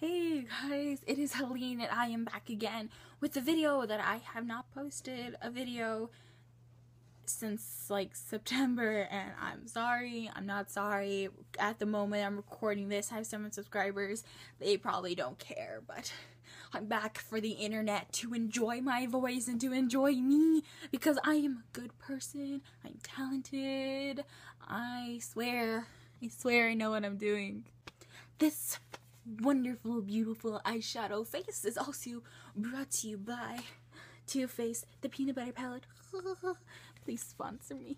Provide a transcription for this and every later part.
Hey guys, it is Helene and I am back again with the video that I have not posted a video since like September and I'm sorry, I'm not sorry. At the moment I'm recording this, I have seven subscribers. They probably don't care, but I'm back for the internet to enjoy my voice and to enjoy me because I am a good person. I'm talented. I swear, I swear I know what I'm doing. This wonderful, beautiful eyeshadow face is also brought to you by Too Faced, the peanut butter palette. Please sponsor me.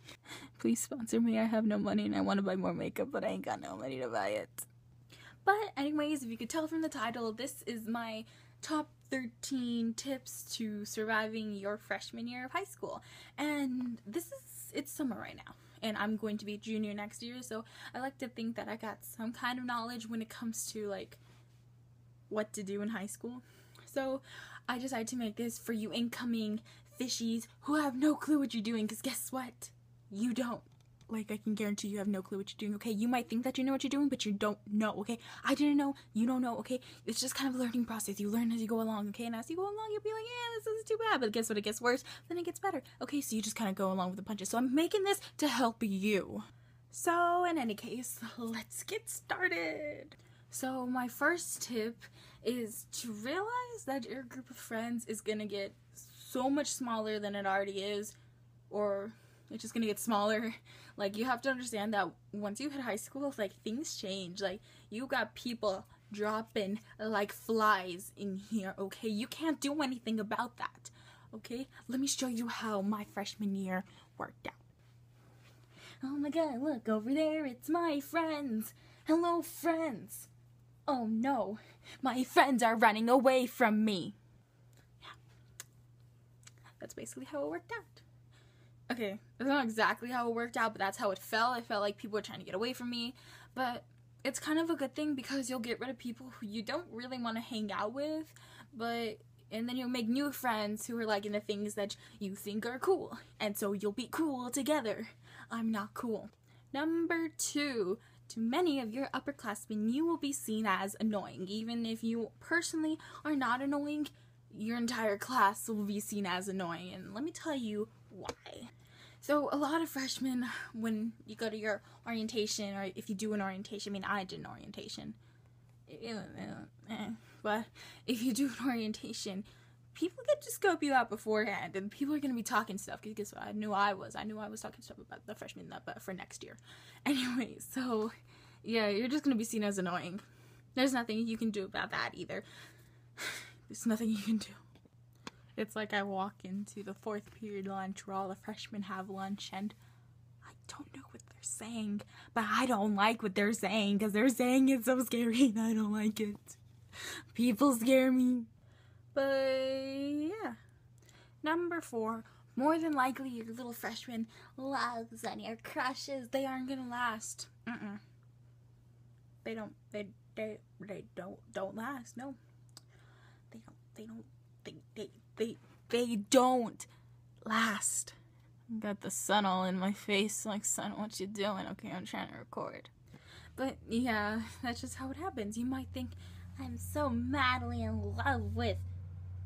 Please sponsor me. I have no money and I want to buy more makeup, but I ain't got no money to buy it. But, anyways, if you could tell from the title, this is my top 13 tips to surviving your freshman year of high school. And this is, it's summer right now and I'm going to be a junior next year, so I like to think that I got some kind of knowledge when it comes to like what to do in high school. So I decided to make this for you incoming fishies who have no clue what you're doing, because guess what? You don't like I can guarantee you have no clue what you're doing, okay? You might think that you know what you're doing, but you don't know, okay? I didn't know, you don't know, okay? It's just kind of a learning process. You learn as you go along, okay? And as you go along, you'll be like, yeah, this isn't too bad. But guess what? It gets worse, then it gets better. Okay, so you just kind of go along with the punches. So I'm making this to help you. So, in any case, let's get started. So, my first tip is to realize that your group of friends is gonna get so much smaller than it already is, or it's just gonna get smaller. Like you have to understand that once you hit high school, like things change. Like you got people dropping like flies in here, okay? You can't do anything about that. Okay? Let me show you how my freshman year worked out. Oh my god, look over there, it's my friends. Hello, friends. Oh no, my friends are running away from me. Yeah. That's basically how it worked out okay, that's not exactly how it worked out, but that's how it felt. I felt like people were trying to get away from me, but it's kind of a good thing because you'll get rid of people who you don't really want to hang out with, but and then you'll make new friends who are like in the things that you think are cool, and so you'll be cool together. I'm not cool. Number two, to many of your upperclassmen, you will be seen as annoying. Even if you personally are not annoying, your entire class will be seen as annoying. And let me tell you why. So a lot of freshmen, when you go to your orientation, or if you do an orientation, I mean, I did an orientation, eh, eh, eh, but if you do an orientation, people get to scope you out beforehand, and people are gonna be talking stuff. Because guess what? I knew I was. I knew I was talking stuff about the freshmen that, but for next year. Anyway, so yeah, you're just gonna be seen as annoying. There's nothing you can do about that either. There's nothing you can do. It's like I walk into the fourth period lunch where all the freshmen have lunch and I don't know what they're saying, but I don't like what they're saying because they're saying it's so scary and I don't like it. People scare me. But yeah. Number four, more than likely your little freshman loves and your crushes, they aren't gonna last. Mm-mm. They don't they they they don't don't last, no. They don't they don't they they they they don't last. Got the sun all in my face, like son, what you doing? Okay, I'm trying to record. But yeah, that's just how it happens. You might think I'm so madly in love with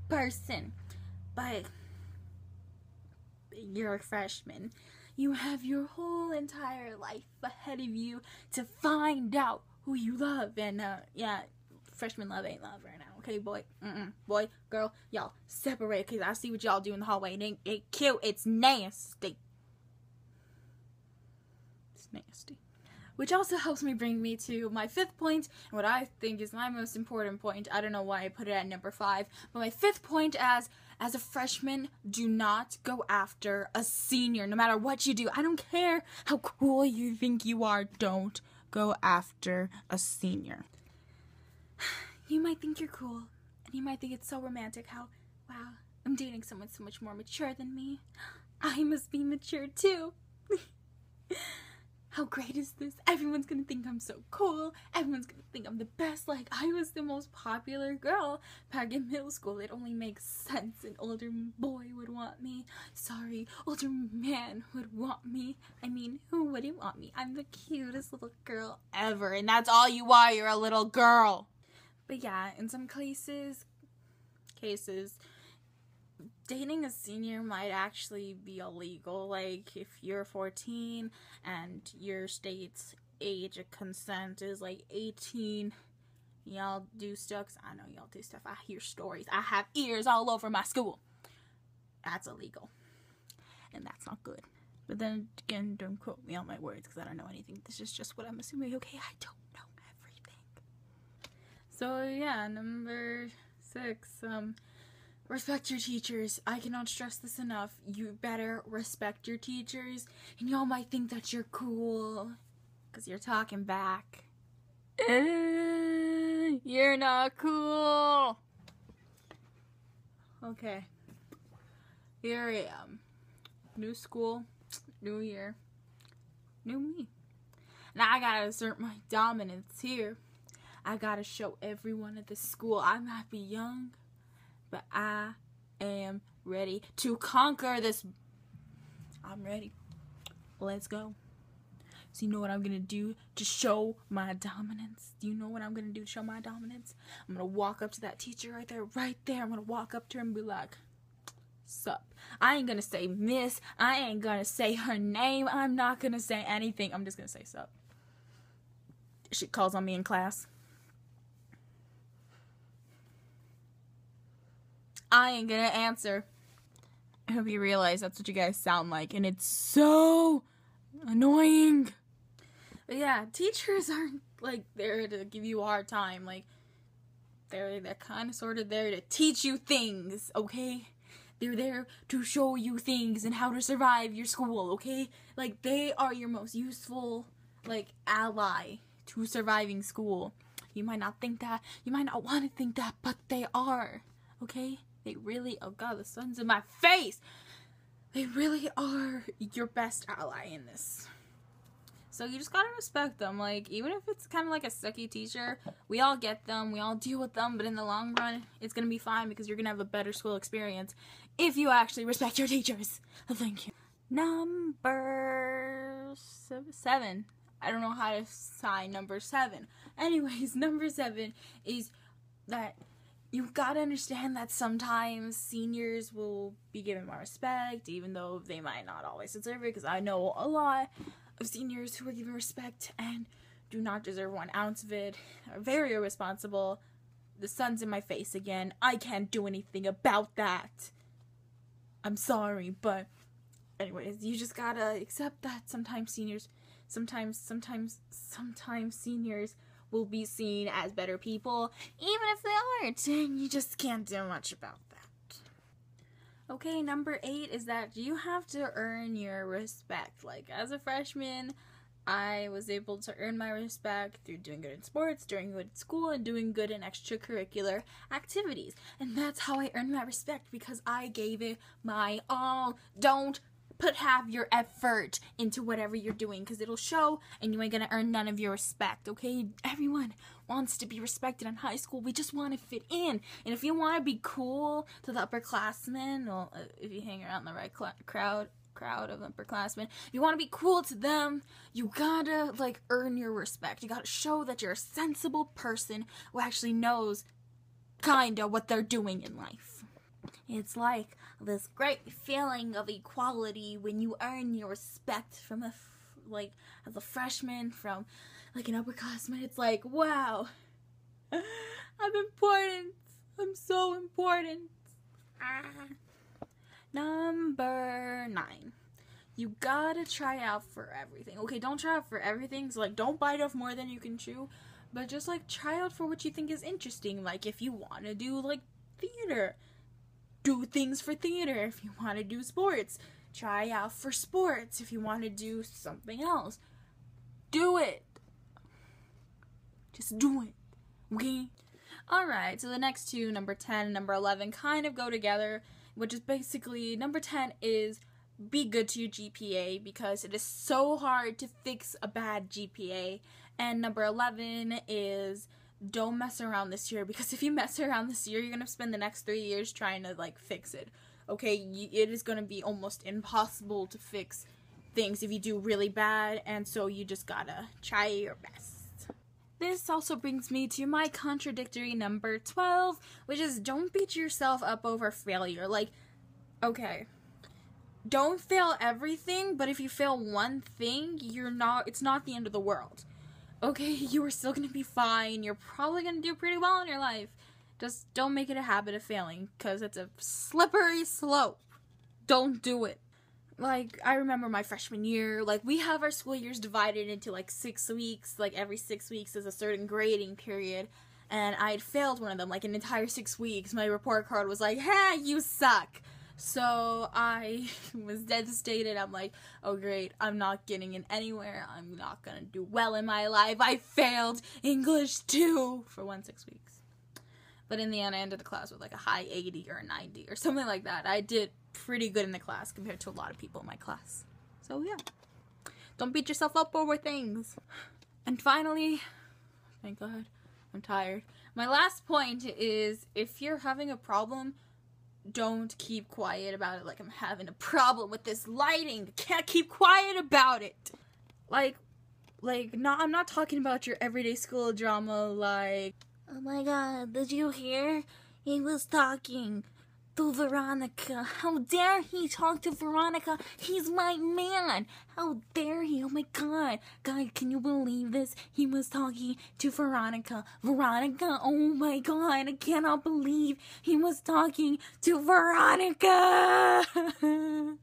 person, but you're a freshman. You have your whole entire life ahead of you to find out who you love, and uh, yeah, freshman love ain't love right now okay, boy, mm-mm, boy, girl, y'all separate because I see what y'all do in the hallway. It ain't, it cute. It's nasty. It's nasty. Which also helps me bring me to my fifth point, and what I think is my most important point. I don't know why I put it at number five, but my fifth point as as a freshman, do not go after a senior, no matter what you do. I don't care how cool you think you are. Don't go after a senior. You might think you're cool, and you might think it's so romantic how, wow, I'm dating someone so much more mature than me. I must be mature too. how great is this? Everyone's gonna think I'm so cool. Everyone's gonna think I'm the best. Like, I was the most popular girl back in middle school. It only makes sense an older boy would want me. Sorry, older man would want me. I mean, who wouldn't want me? I'm the cutest little girl ever, and that's all you are. You're a little girl. But yeah, in some cases, cases, dating a senior might actually be illegal. Like if you're 14 and your state's age of consent is like 18, y'all do stuff. I know y'all do stuff. I hear stories. I have ears all over my school. That's illegal. And that's not good. But then again, don't quote me on my words because I don't know anything. This is just what I'm assuming. Okay, I don't. So yeah, number six. Um, respect your teachers. I cannot stress this enough. You better respect your teachers, and y'all might think that you're cool because you're talking back. you're not cool. Okay. Here I am. New school, new year, new me. Now I gotta assert my dominance here. I gotta show everyone at the school I might be young, but I am ready to conquer this. I'm ready. Let's go. So you know what I'm gonna do to show my dominance? Do you know what I'm gonna do to show my dominance? I'm gonna walk up to that teacher right there, right there. I'm gonna walk up to her and be like, Sup. I ain't gonna say miss. I ain't gonna say her name. I'm not gonna say anything. I'm just gonna say sup. She calls on me in class. I ain't gonna answer. I hope you realize that's what you guys sound like, and it's so annoying. But yeah, teachers aren't like there to give you a hard time. Like they're they're kind of sort of there to teach you things, okay? They're there to show you things and how to survive your school, okay? Like they are your most useful like ally to surviving school. You might not think that, you might not want to think that, but they are. Okay? They really oh god, the sun's in my face. They really are your best ally in this. So you just gotta respect them. Like, even if it's kind of like a sucky teacher, we all get them, we all deal with them, but in the long run, it's gonna be fine because you're gonna have a better school experience if you actually respect your teachers. Thank you. Number seven. I don't know how to sign number seven. Anyways, number seven is that you've got to understand that sometimes seniors will be given more respect, even though they might not always deserve it. Because I know a lot of seniors who are given respect and do not deserve one ounce of it, are very irresponsible. The sun's in my face again. I can't do anything about that. I'm sorry, but anyways, you just gotta accept that sometimes seniors, sometimes, sometimes, sometimes seniors will be seen as better people, even if they aren't, and you just can't do much about that. Okay, number eight is that you have to earn your respect. Like, as a freshman, I was able to earn my respect through doing good in sports, doing good in school, and doing good in extracurricular activities. And that's how I earned my respect because I gave it my all. Don't put half your effort into whatever you're doing because it'll show and you ain't gonna earn none of your respect okay? Everyone wants to be respected in high school. We just want to fit in. And if you want to be cool to the upperclassmen well uh, if you hang around the right cl- crowd crowd of upperclassmen if you want to be cool to them you gotta like earn your respect. You gotta show that you're a sensible person who actually knows kinda what they're doing in life it's like this great feeling of equality when you earn your respect from a f- like as a freshman from like an upperclassman. It's like wow, I'm important. I'm so important. Ah. Number nine. You gotta try out for everything. Okay, don't try out for everything. So like, don't bite off more than you can chew, but just like try out for what you think is interesting. Like if you want to do like theater, do things for theater. If you want to do sports, try out for sports. If you want to do something else, do it. Just do it. Okay? Alright, so the next two, number 10 and number 11, kind of go together, which is basically number 10 is be good to your GPA because it is so hard to fix a bad GPA. And number 11 is don't mess around this year because if you mess around this year, you're gonna spend the next three years trying to like fix it. Okay, it is gonna be almost impossible to fix things if you do really bad, and so you just gotta try your best. this also brings me to my contradictory number 12, which is don't beat yourself up over failure. Like, okay, don't fail everything, but if you fail one thing, you're not, it's not the end of the world. Okay, you are still gonna be fine. You're probably gonna do pretty well in your life. Just don't make it a habit of failing, because it's a slippery slope. Don't do it like I remember my freshman year, like we have our school years divided into like six weeks, like every six weeks is a certain grading period. And I had failed one of them, like an entire six weeks. My report card was like, hey, you suck. So I was devastated. I'm like, oh great, I'm not getting in anywhere. I'm not gonna do well in my life. I failed English too for one six weeks. But in the end, I ended the class with like a high 80 or a 90 or something like that. I did pretty good in the class compared to a lot of people in my class. So yeah, don't beat yourself up over things. And finally, thank God, I'm tired. My last point is if you're having a problem, don't keep quiet about it. Like I'm having a problem with this lighting. Can't keep quiet about it. Like, like not. I'm not talking about your everyday school drama. Like, oh my God, did you hear? He was talking to Veronica. How dare he talk to Veronica? He's my man. How dare he? Oh my god. God, can you believe this? He was talking to Veronica. Veronica, oh my god. I cannot believe he was talking to Veronica. I'm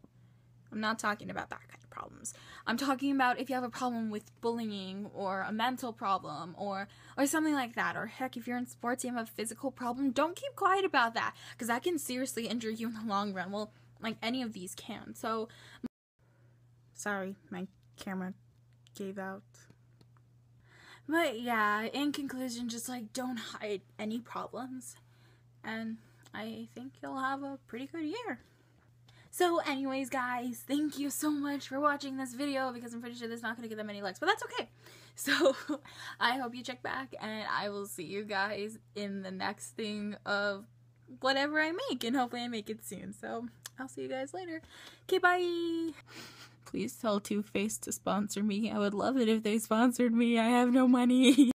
not talking about that kind of problems. I'm talking about if you have a problem with bullying or a mental problem or or something like that. Or heck, if you're in sports and you have a physical problem, don't keep quiet about that because that can seriously injure you in the long run. Well, like any of these can. So sorry, my camera gave out. But yeah, in conclusion, just like don't hide any problems. And I think you'll have a pretty good year. So anyways, guys, thank you so much for watching this video because I'm pretty sure there's not going to get that many likes, but that's okay. So I hope you check back and I will see you guys in the next thing of whatever I make and hopefully I make it soon. So I'll see you guys later. Okay, bye! Please tell Too Faced to sponsor me. I would love it if they sponsored me. I have no money.